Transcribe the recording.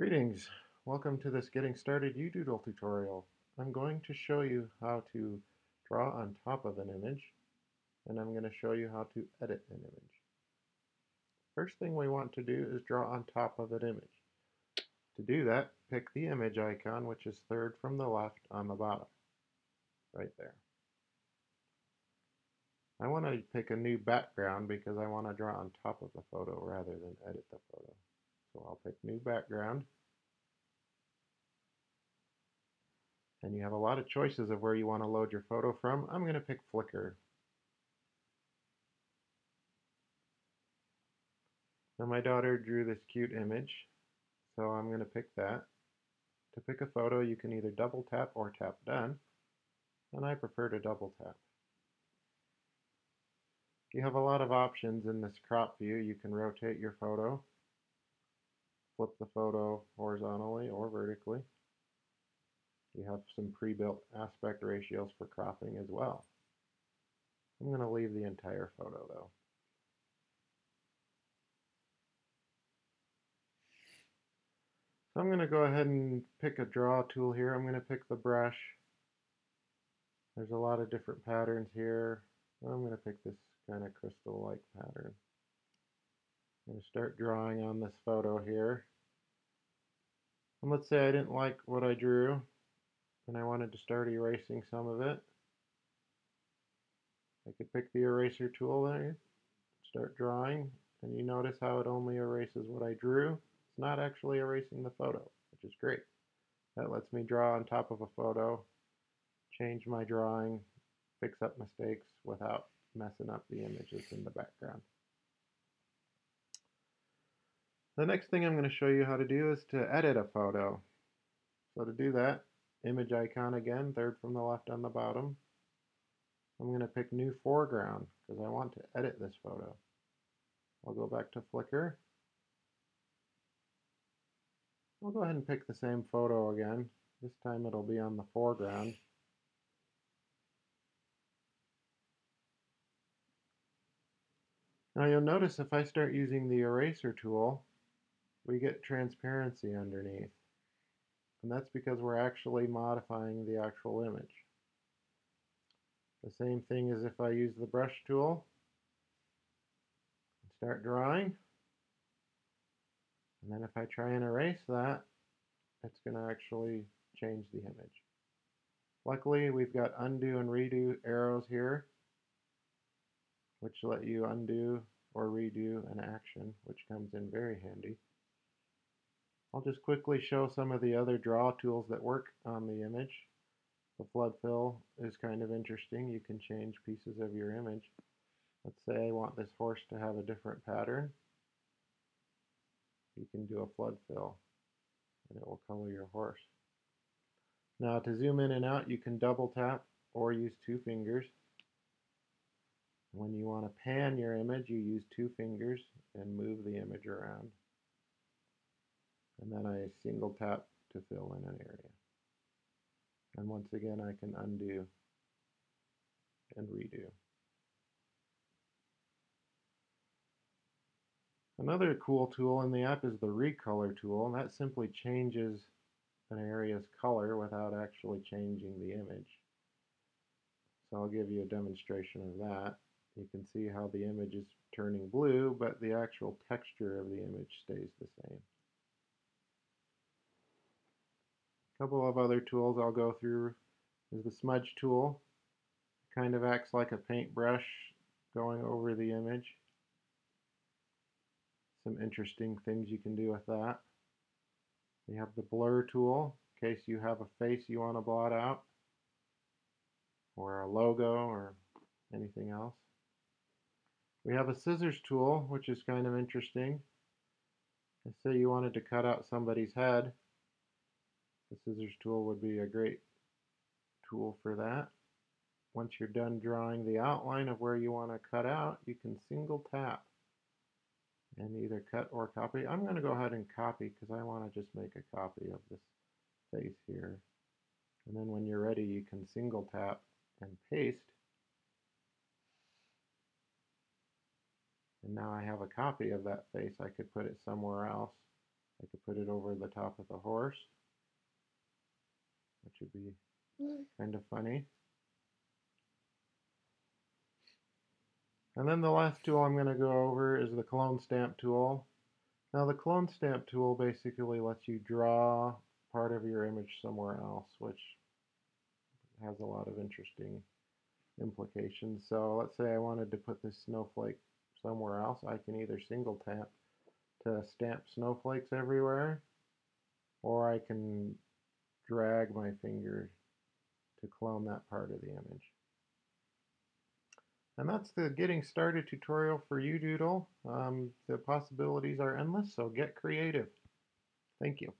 Greetings, welcome to this Getting Started You Doodle tutorial. I'm going to show you how to draw on top of an image and I'm going to show you how to edit an image. First thing we want to do is draw on top of an image. To do that, pick the image icon which is third from the left on the bottom, right there. I want to pick a new background because I want to draw on top of the photo rather than edit the photo. So I'll pick new background. And you have a lot of choices of where you want to load your photo from. I'm going to pick Flickr. Now my daughter drew this cute image, so I'm going to pick that. To pick a photo, you can either double tap or tap done, and I prefer to double tap. You have a lot of options in this crop view. You can rotate your photo flip the photo horizontally or vertically. You have some pre-built aspect ratios for cropping as well. I'm going to leave the entire photo though. So I'm going to go ahead and pick a draw tool here. I'm going to pick the brush. There's a lot of different patterns here. I'm going to pick this kind of crystal-like pattern. I'm going to start drawing on this photo here. And let's say I didn't like what I drew and I wanted to start erasing some of it. I could pick the eraser tool there, start drawing, and you notice how it only erases what I drew. It's not actually erasing the photo, which is great. That lets me draw on top of a photo, change my drawing, fix up mistakes without messing up the images in the background. The next thing I'm going to show you how to do is to edit a photo. So to do that, image icon again, third from the left on the bottom. I'm going to pick new foreground because I want to edit this photo. I'll go back to Flickr. I'll go ahead and pick the same photo again. This time it'll be on the foreground. Now you'll notice if I start using the eraser tool, we get transparency underneath. And that's because we're actually modifying the actual image. The same thing as if I use the brush tool and start drawing. And then if I try and erase that, it's going to actually change the image. Luckily, we've got undo and redo arrows here, which let you undo or redo an action, which comes in very handy. I'll just quickly show some of the other draw tools that work on the image. The flood fill is kind of interesting. You can change pieces of your image. Let's say I want this horse to have a different pattern. You can do a flood fill and it will color your horse. Now to zoom in and out you can double tap or use two fingers. When you want to pan your image you use two fingers and move the image around and then I single tap to fill in an area. And once again, I can undo and redo. Another cool tool in the app is the recolor tool, and that simply changes an area's color without actually changing the image. So I'll give you a demonstration of that. You can see how the image is turning blue, but the actual texture of the image stays the same. Couple of other tools I'll go through is the smudge tool. It kind of acts like a paintbrush going over the image. Some interesting things you can do with that. We have the blur tool in case you have a face you want to blot out or a logo or anything else. We have a scissors tool which is kind of interesting. Let's say you wanted to cut out somebody's head the scissors tool would be a great tool for that. Once you're done drawing the outline of where you want to cut out, you can single tap and either cut or copy. I'm going to go ahead and copy because I want to just make a copy of this face here. And then when you're ready, you can single tap and paste. And now I have a copy of that face. I could put it somewhere else I could put it over the top of the horse, which would be mm. kind of funny. And then the last tool I'm going to go over is the clone stamp tool. Now the clone stamp tool basically lets you draw part of your image somewhere else, which has a lot of interesting implications. So let's say I wanted to put this snowflake somewhere else. I can either single tap to stamp snowflakes everywhere, or I can drag my finger to clone that part of the image. And that's the getting started tutorial for You Doodle. Um, the possibilities are endless, so get creative. Thank you.